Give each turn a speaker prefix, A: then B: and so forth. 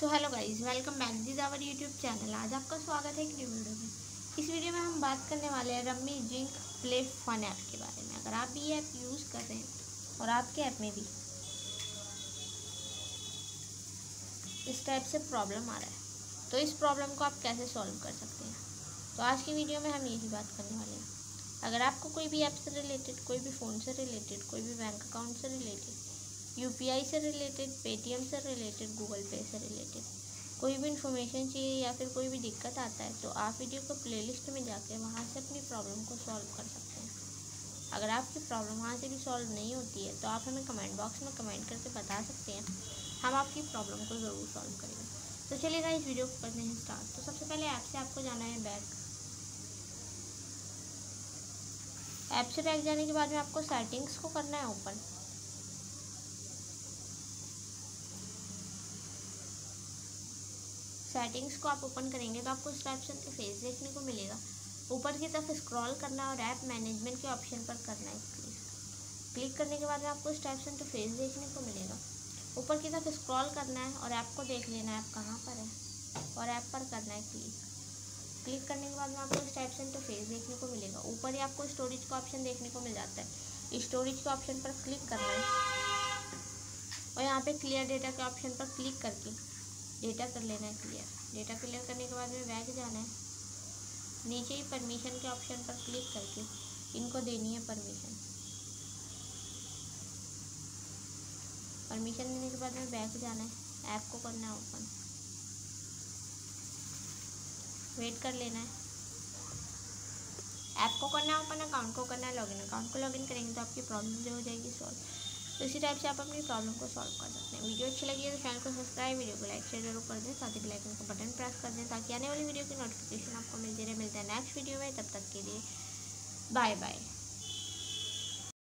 A: So hello guys, welcome back this our YouTube channel. आज आपका स्वागत है एक न्यू वीडियो में। इस वीडियो में हम बात करने वाले हैं रम्मी जिंक प्ले फन ऐप के बारे में। अगर आप ये ऐप यूज़ कर रहे हैं, और आपके ऐप में भी इस टाइप से प्रॉब्लम आ रहा है तो इस प्रॉब्लम को आप कैसे सॉल्व कर सकते हैं? तो आज की वीडियो में हम यही बात करने वाले हैं। अगर आपको कोई भी ऐप से रिलेटेड कोई भी फ़ोन से रिलेटेड कोई भी बैंक अकाउंट से रिलेटेड यूपीआई से रिलेटेड पेटीएम से रिलेटेड गूगल पे से रिलेटेड कोई भी इन्फॉर्मेशन चाहिए या फिर कोई भी दिक्कत आता है तो आप वीडियो को प्लेलिस्ट में जाके वहाँ से अपनी प्रॉब्लम को सॉल्व कर सकते हैं। अगर आपकी प्रॉब्लम वहाँ से भी सॉल्व नहीं होती है तो आप हमें कमेंट बॉक्स में कमेंट करके बता सकते हैं। हम आपकी प्रॉब्लम को ज़रूर सॉल्व करेंगे। तो चलिएगा इस वीडियो को करते हैं स्टार्ट तो सबसे पहले ऐप से आपको जाना है बैक ऐप से बैक जाने के बाद में आपको सेटिंग्स को करना है ओपन सेटिंग्स को आप ओपन करेंगे तो आपको इस टाइप से फेस देखने को मिलेगा। ऊपर की तरफ़ स्क्रॉल करना और ऐप मैनेजमेंट के ऑप्शन पर करना है क्लिक क्लिक करने के बाद में आपको इस टाइप से फेस देखने को मिलेगा। ऊपर की तरफ़ स्क्रॉल करना है और ऐप को देख लेना है ऐप कहाँ पर है। और ऐप पर करना है क्लिक क्लिक करने के बाद में आपको इस टाइप से फेस देखने को मिलेगा। ऊपर ही आपको स्टोरेज का ऑप्शन देखने को मिल जाता है। स्टोरेज के ऑप्शन पर क्लिक करना है। और यहाँ पे क्लियर डेटा के ऑप्शन पर क्लिक करके डेटा कर लेना है क्लियर। डेटा क्लियर करने के बाद में बैग जाना है। नीचे ही परमिशन के ऑप्शन पर क्लिक करके इनको देनी है परमिशन परमिशन देने के बाद में बैग जाना है। ऐप को करना है ओपन वेट कर लेना है। ऐप को करना है ओपन अकाउंट को करना है लॉगिन अकाउंट को लॉगिन करेंगे तो आपकी प्रॉब्लम जो हो जाएगी सॉल्व तो इसी टाइप से आप अपनी प्रॉब्लम को सॉल्व कर सकते हैं। वीडियो अच्छी लगी है तो चैनल को सब्सक्राइब, वीडियो को लाइक, शेयर ज़रूर कर दें साथ ही बेलाइकन का बटन प्रेस कर दें ताकि आने वाली वीडियो की नोटिफिकेशन आपको मिलती रहे। मिलता है नेक्स्ट वीडियो में, तब तक के लिए बाय बाय